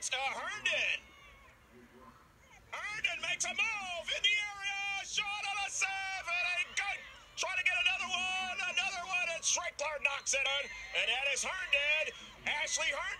it's uh, Herndon. Herndon makes a move in the area. Shot on a save. It ain't good. Trying to get another one. Another one. And Strickler knocks it in. And that is Herndon. Ashley Herndon